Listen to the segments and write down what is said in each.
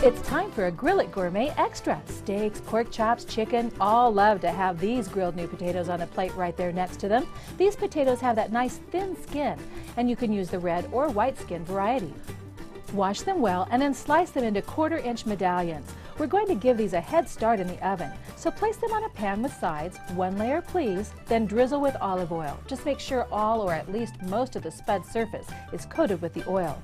for a Grill It Gourmet Extra. Steaks, pork chops, chicken, all love to have these grilled new potatoes on a plate right there next to them. These potatoes have that nice thin skin, and you can use the red or white skin variety. Wash them well and then slice them into quarter inch medallions. We're going to give these a head start in the oven, so place them on a pan with sides, one layer please, then drizzle with olive oil. Just make sure all or at least most of the spud surface is coated with the oil.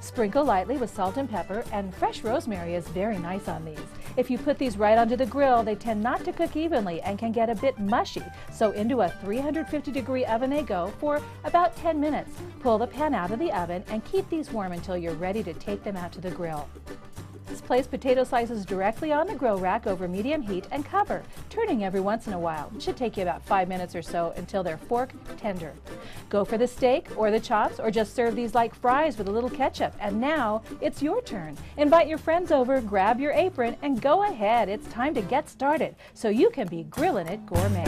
Sprinkle lightly with salt and pepper, and fresh rosemary is very nice on these. If you put these right onto the grill, they tend not to cook evenly and can get a bit mushy, so into a 350 degree oven they go for about 10 minutes. Pull the pan out of the oven and keep these warm until you're ready to take them out to the grill. Place potato slices directly on the grill rack over medium heat and cover, turning every once in a while. It should take you about five minutes or so until they're fork tender. Go for the steak or the chops or just serve these like fries with a little ketchup. And now it's your turn. Invite your friends over, grab your apron, and go ahead. It's time to get started so you can be grilling it gourmet.